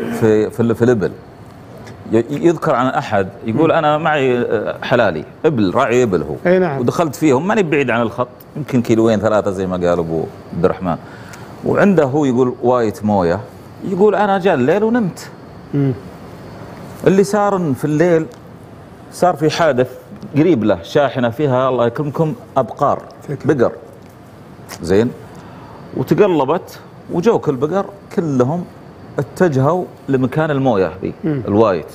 في في, في الابل يذكر عن أحد يقول أنا معي آه، حلالي إبل راعي إبل هو. أي نعم. ودخلت فيهم ماني بعيد عن الخط يمكن كيلوين ثلاثة زي ما قال أبو عبد الرحمن. وعنده هو يقول وايت موية. يقول أنا جاء الليل ونمت. مم. اللي صار في الليل صار في حادث قريب له شاحنة فيها الله يكرمكم أبقار بقر. زين. وتقلبت وجوك البقر كلهم اتجهوا لمكان الموية ذي الوايت.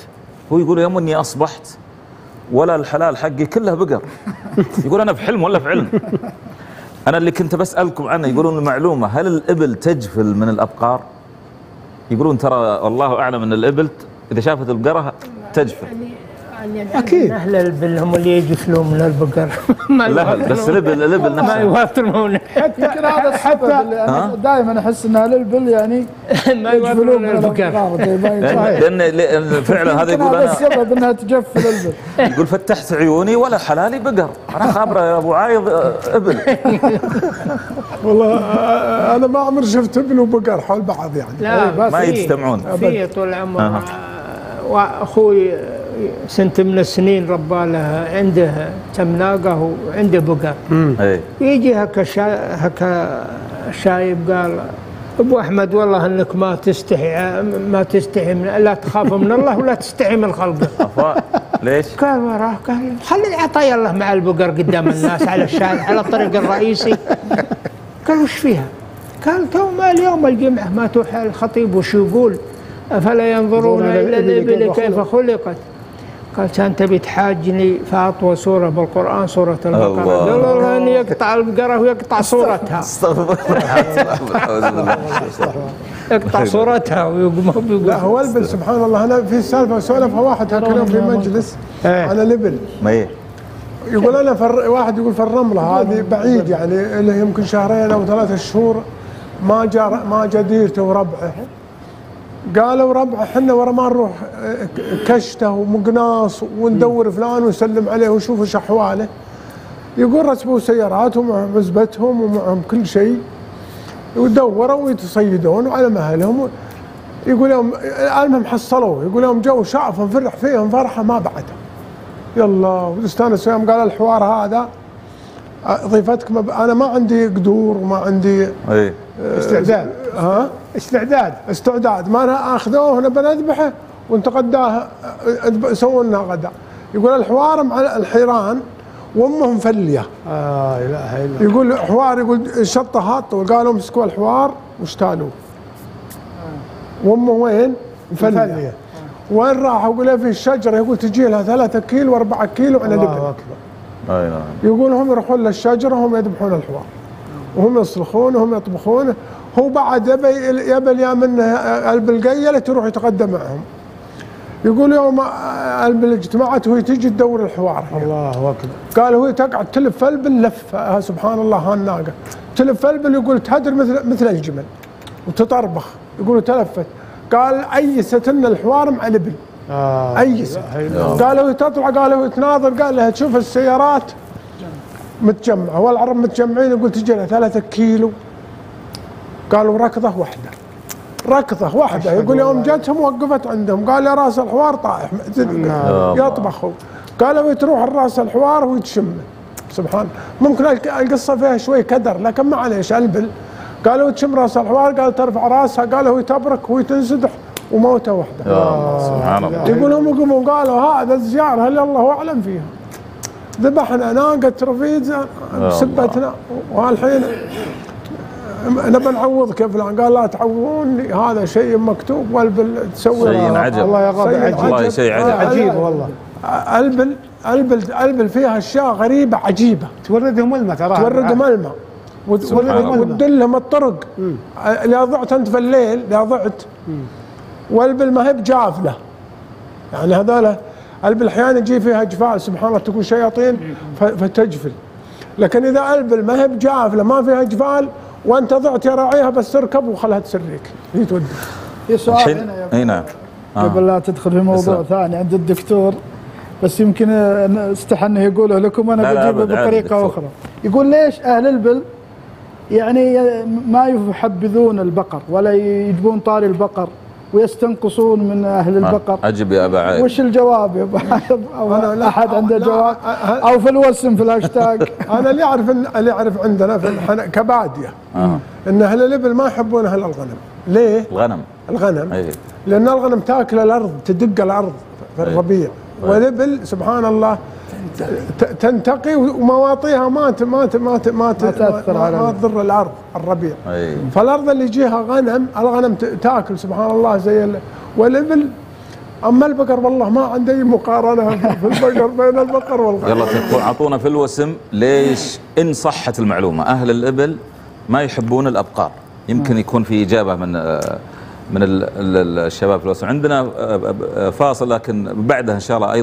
هو يقول يوم إني أصبحت ولا الحلال حقي كله بقر. يقول أنا في حلم ولا في علم؟ أنا اللي كنت بسألكم عنه يقولون المعلومة هل الإبل تجفل من الأبقار؟ يقولون ترى والله أعلم إن الإبل إذا شافت البقرة تجفل. أكيد. أهل البل هم اللي يجفلون من البقر. ما لا بس الابل الابل ما نفسها يوافرون يمكن هذا؟ أنا دائما أحس إن أهل البل يعني ما يجفلون من البقر. ما لأن فعلا هذا يقول هذا أنا السبب إنها تجفل البل. يقول فتحت عيوني ولا حلالي بقر. أنا خابرة يا أبو عايض آه، إبل. والله آه، أنا ما عمري شفت ابن وبقر حول بعض يعني. لا ما في- يجتمعون. في طول العمر. آه، وأخوي سنه من السنين ربى له عنده كم ناقه وعنده بقر أي. يجي هكا شا هكا شايب قال أبو أحمد والله إنك ما تستحي ما تستحي من لا تخاف من الله ولا تستحي من خلقه. ليش؟ قال وراه قال خلي عطايا الله مع البقر قدام الناس على الشارع على الطريق الرئيسي. قال وش فيها؟ قال تو ما اليوم الجمعة ما توحى الخطيب وش يقول أفلا ينظرون الإبل كيف كيف خلقت؟ قال كان تبي تحاجني سورة بالقرآن سورة البقرة. الله. قال والله أن يقطع البقرة ويقطع صورتها. الله. يقطع صورتها ويقوم لا هو البل سبحان الله. أنا في سالفة سولفها واحد هكذا في مجلس إيه. على الابل يقول أنا فر واحد يقول في الرملة هذه بعيد يعني له يمكن شهرين أو ثلاثة شهور ما جاء ما جاء ديرته وربعه. قالوا ربعه إحنا ورا ما نروح كشته ومقناص وندور فلان ونسلم عليه ونشوف إيش أحواله. يقول رتبوا سيارات ومعهم عزبتهم ومعهم كل شيء. ودوروا ويتصيدون وعلى مهلهم. يقول يوم المهم حصلوه. يقول يوم جو شافهم فرح فيهم فرحه ما بعدهم يلا واستانس يوم قال الحوار هذا. ضيفتك ما ب... أنا ما عندي قدور وما عندي اي استعداد. ها؟ استعداد استعداد. ما أنا أخذوه نبى نذبحه ونتغداه أه، سووا لنا غدا. يقول الحوار مع الحيران وأمهم فلية. آه لا إله إلا الله. يقول حوار يقول الشطه هاط وقالوا مسكوا الحوار واشتالوه. وأمه وين؟ مفلية. مفلية. وين راح؟ يقول في الشجرة. يقول تجي لها ثلاثة كيلو واربعة كيلو على أكبر. اي نعم يقول هم يروحون للشجرة وهم يذبحون الحوار. وهم يصلخون وهم يطبخونه هو بعد يبي يبي منه البلقيه تروح يتغدى معهم. يقول يوم البل اجتمعت وهي تجي تدور الحوار. الله أكبر. قال هو تقعد تلف البل لف ها سبحان الله هالناقه تلف البل يقول تهدر مثل مثل الجمل وتطربخ. يقول تلفت. قال أيست لنا الحوار مع الإبل. آه. أيست. لا إله إلا الله. قال هو تطلع قال هو تناظر قال لها تشوف السيارات متجمعة. والعرب متجمعين يقول تجي لها ثلاثة كيلو. قالوا ركضه واحدة. ركضه واحدة. يقول يوم. جتهم وقفت عندهم. قال يا راس الحوار طايح. نعم. يطبخ هو قال هو تروح الراس الحوار ويتشمه سبحان. ممكن القصة فيها شوي كدر لكن معليش البل. قالوا تشم راس الحوار. قال ترفع راسها. قال هو تبرك وهي تنسدح وموتة واحدة. يا الله سبحان الله. يقول هم يقوموا قالوا هذا الزيارة هل الله أعلم فيها؟ ذبحنا ناقة رفيد سبتنا. والحين نبى نعوضك يا فلان قال لا تعوضوني هذا شيء مكتوب والبل تسوي شيء عجب. الله يا غالي شيء عجيب والله شيء عجب. عجيب والله. البل البل البل فيها أشياء غريبة عجيبة. توردهم الماء تراها. تورقهم الماء. وتدلهم الطرق. إذا ضعت أنت في الليل إذا ضعت. والبل ما هي بجافلة. يعني هذول البل أحيانا يجي فيها جفال سبحان الله تكون شياطين فتجفل. لكن إذا البل ما هي بجافلة ما فيها جفال وأنت ضعت يا راعيها بس تركب وخلها تسريك هي تودي في سؤال هنا يا أي نعم. آه. قبل لا تدخل في موضوع اسلام. ثاني عند الدكتور بس يمكن استحى انه يقوله لكم أنا بجيبه بطريقة. أخرى. يقول ليش أهل البل يعني ما يحبذون البقر ولا يجيبون طاري البقر؟ ويستنقصون من أهل البقر. أجب يا أبا عيد وش الجواب يا أنا لا- أحد عنده جواب؟ أو في الوسم في الهاشتاج؟ أنا اللي اعرف إن- اللي اعرف عندنا في الحن... كبادية. آه. إن أهل الإبل ما يحبون أهل الغنم. ليه؟ الغنم. الغنم. اي لأن الغنم تأكل الأرض تدق الأرض في الربيع. والإبل سبحان الله تنتقي ومواطيها ما ت- ما ت- ما ت- ما ت- تأثر ما, على ما ال- تضر الأرض الربيع. أي. فالأرض اللي يجيها غنم الغنم تأكل سبحان الله زي ال... والإبل. أما البقر والله ما عندي أي مقارنة في البقر بين البقر والغنم. يلا تكون أعطونا في الوسم ليش إن صحت المعلومة. أهل الإبل ما يحبون الأبقار. يمكن يكون في إجابة من آه، من ال- ال- الشباب في الوسم. عندنا آه، آه، فاصل لكن بعدها إن شاء الله أيضا